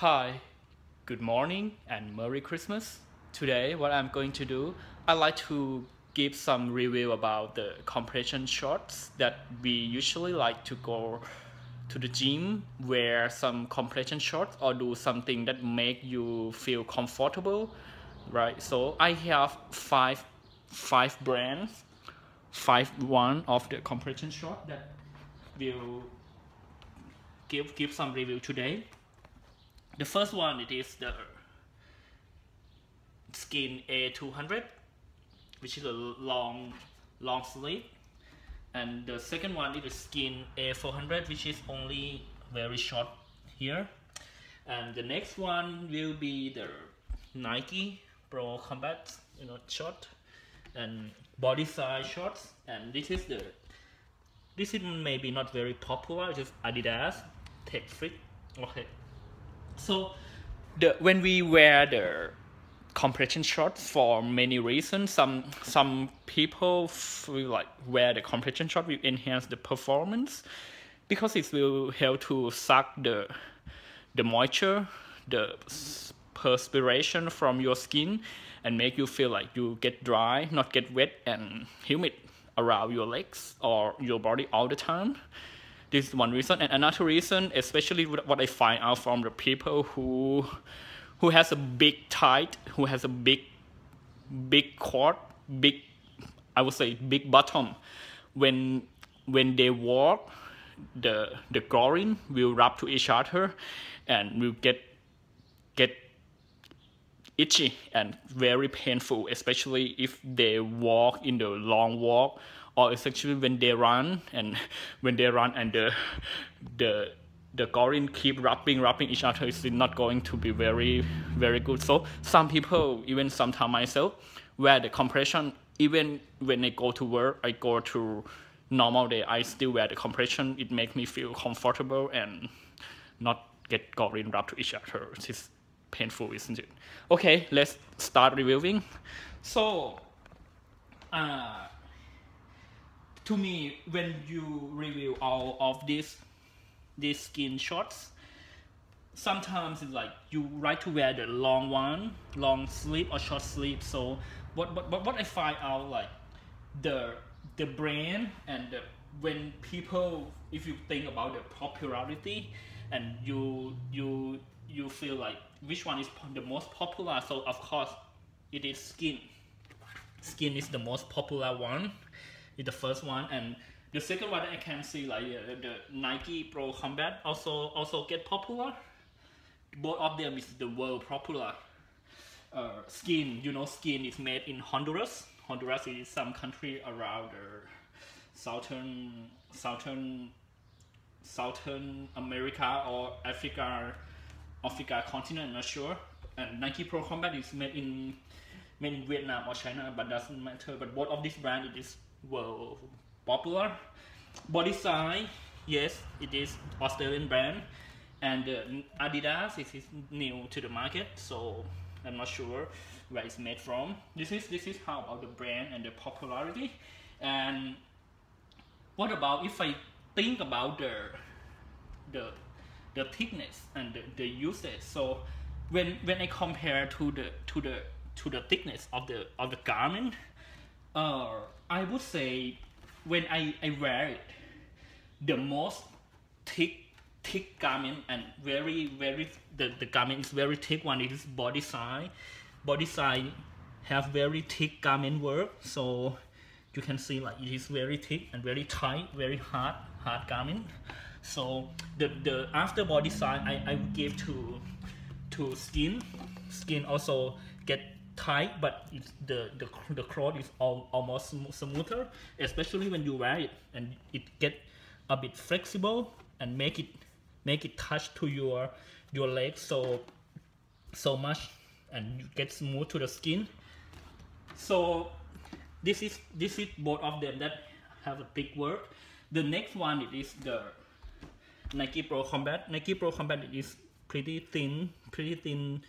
Hi, good morning and Merry Christmas. Today what I'm going to do, I'd like to give some review about the compression shorts that we usually like to go to the gym, wear some compression shorts or do something that make you feel comfortable, right? So I have five, five brands, five one of the compression short that will give, give some review today. The first one it is the Skin A200 which is a long long sleeve. And the second one is the Skin A400 which is only very short here. And the next one will be the Nike Pro Combat you know short and Body Science shorts. And this is the this is maybe not very popular just Adidas Tech Fit okay so the when we wear the compression shorts for many reasons, some some people feel like wear the compression short will enhance the performance because it will help to suck the the moisture, the perspiration from your skin and make you feel like you get dry, not get wet and humid around your legs or your body all the time. This is one reason. And another reason, especially what I find out from the people who who has a big tight, who has a big big cord, big I would say big bottom. When when they walk, the the groin will rub to each other and will get get itchy and very painful, especially if they walk in the long walk or especially when they run and when they run and the the the groin keep rubbing rubbing each other is not going to be very very good. So some people even sometimes myself wear the compression even when I go to work I go to normal day I still wear the compression. It makes me feel comfortable and not get groin rubbed to each other. It's painful isn't it? Okay let's start reviewing. So uh, to me when you review all of these these skin shorts sometimes it's like you like to wear the long one long sleeve or short sleeve. So what what, what i find out like the the brand and the, when people if you think about the popularity and you you you feel like which one is the most popular. So of course it is skin. Skin is the most popular one is the first one and the second one I can see like uh, the Nike Pro Combat also also get popular. Both of them is the world popular. Uh, skin you know skin is made in Honduras. Honduras is some country around the southern southern southern America or Africa Africa continent I'm not sure. And Nike Pro Combat is made in made in Vietnam or China but doesn't matter. But both of these brands it is well popular. Body Science, yes, it is Australian brand, and uh, Adidas is, is new to the market, so I'm not sure where it's made from. This is this is how about the brand and the popularity, and what about if I think about the the the thickness and the, the usage? So when when I compare to the to the to the thickness of the of the garment, uh, I would say when I, I wear it, the most thick thick garment and very very the, the garment is very thick one it is Body Science. Body Science have very thick garment work so you can see like it is very thick and very tight very hard hard garment. So the the after Body Science I, I would give to to skin. Skin also tight, but it's the the the cloth is all, almost smoother, especially when you wear it, and it get a bit flexible and make it make it touch to your your legs so so much, and you get smooth to the skin. So this is this is both of them that have a big work. The next one it is the Nike Pro Combat. Nike Pro Combat is pretty thin, pretty thin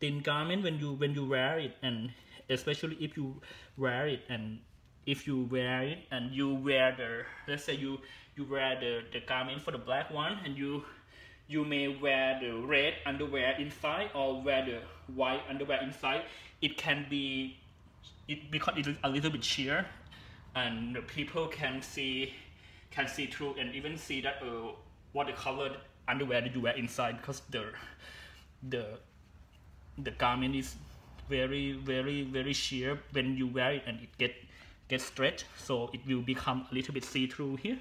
thin garment when you when you wear it and especially if you wear it and if you wear it and you wear the let's say you you wear the the garment for the black one and you you may wear the red underwear inside or wear the white underwear inside it can be it because it is a little bit sheer and people can see can see through and even see that uh, what the colored underwear that you wear inside because the the the garment is very very very sheer when you wear it and it get get stretched. So it will become a little bit see-through here.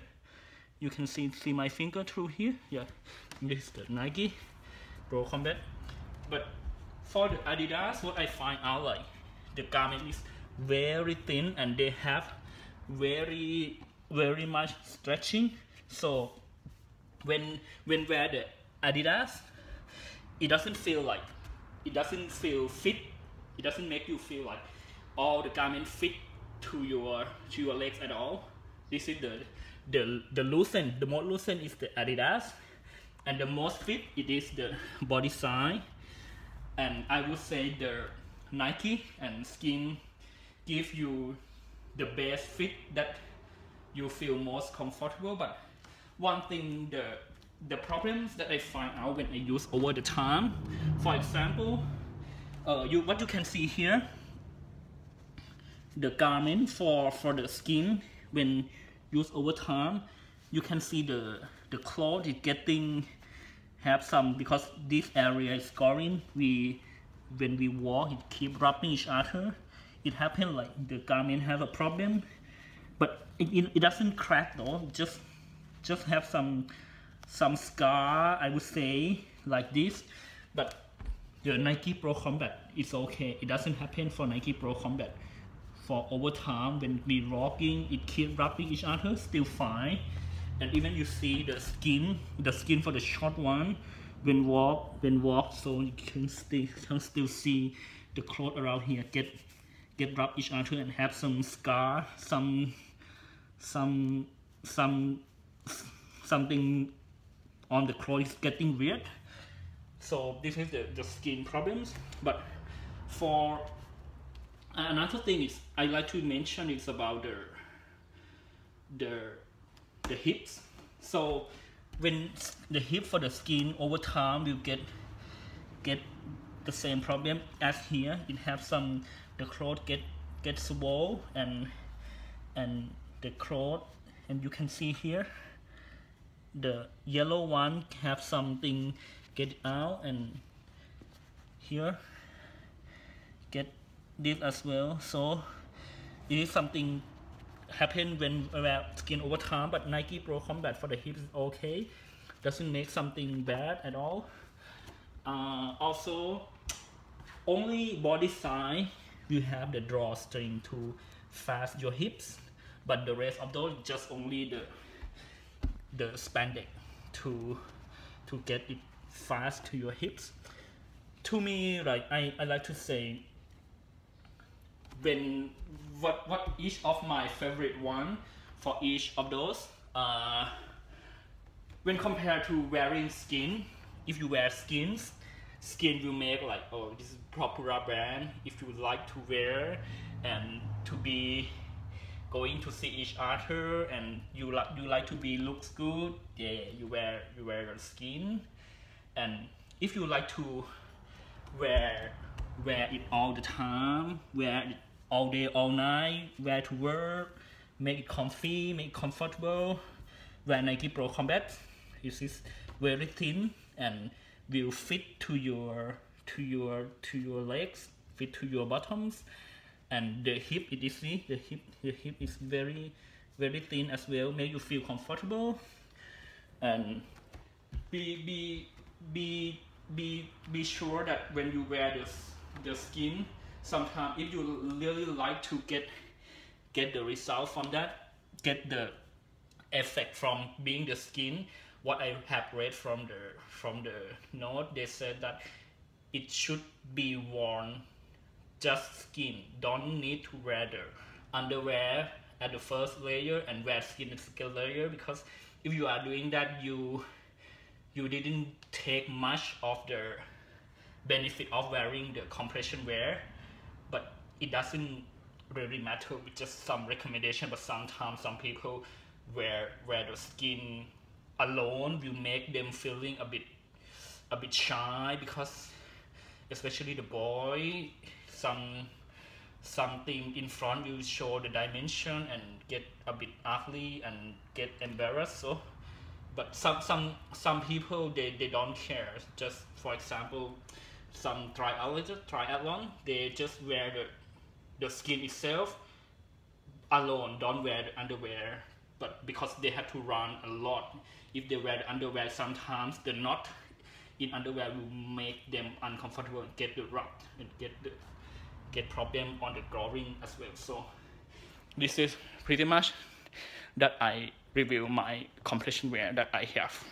You can see see my finger through here. Yeah. This is the Nike Pro Combat. But for the Adidas what I find out like the garment is very thin and they have very very much stretching. So when when wear the Adidas it doesn't feel like it doesn't feel fit it doesn't make you feel like all the garment fit to your to your legs at all. This is the the the loosen the most loosen is the adidas and the most fit it is the Body Science and i would say the nike and skin give you the best fit that you feel most comfortable. But one thing the the problems that i find out when i use over the time. For example uh, you what you can see here the garment for for the skin when used over time you can see the the cloth is getting have some because this area is scoring we when we walk it keep rubbing each other. It happen like the garment have a problem but it, it, it doesn't crack though just just have some some scar I would say like this but the Nike Pro Combat is okay. It doesn't happen for Nike Pro Combat. For over time, when we rocking, it keep rubbing each other, still fine. And even you see the skin, the skin for the short one, when walk, when walk, so you can still can still see the cloth around here get get rub each other and have some scar, some some some something on the cloth is getting weird. So this is the, the skin problems. But for another thing is I like to mention is about the the the hips. So when the hip for the skin over time will get get the same problem as here. It have some the cloth get get swole and and the cloth and you can see here the yellow one have something get out and here get this as well. So is something happen when wear skin over time but Nike Pro Combat for the hips is okay. Doesn't make something bad at all. Uh, also only Body Science you have the drawstring to fast your hips but the rest of those just only the the spandex to to get it fast to your hips to me like I, I like to say when what what each of my favorite one for each of those uh, when compared to wearing skin if you wear skins skin will make like oh this is proper brand if you would like to wear and to be going to see each other and you like you like to be looks good yeah you wear you wear your skin. And if you like to wear wear it all the time wear it all day all night wear to work make it comfy make it comfortable wear Nike Pro Combat this is very thin and will fit to your to your to your legs fit to your bottoms and the hip it is see the hip the hip is very very thin as well. Make you feel comfortable. And be be be be be sure that when you wear this the skin sometimes if you really like to get get the result from that get the effect from being the skin what i have read from the from the note they said that it should be worn just skin. Don't need to wear the underwear at the first layer and wear skin at the second layer because if you are doing that you you didn't take much of the benefit of wearing the compression wear. But it doesn't really matter with just some recommendation but sometimes some people wear wear the skin alone. Will make them feeling a bit a bit shy because especially the boy some something in front will show the dimension and get a bit ugly and get embarrassed so. But some some some people they, they don't care. Just for example some triathlete triathlon they just wear the the skin itself alone don't wear the underwear. But because they have to run a lot if they wear the underwear sometimes the knot in underwear will make them uncomfortable and get the rub and get the get problem on the drawing as well. So this is pretty much that I review my compression wear that I have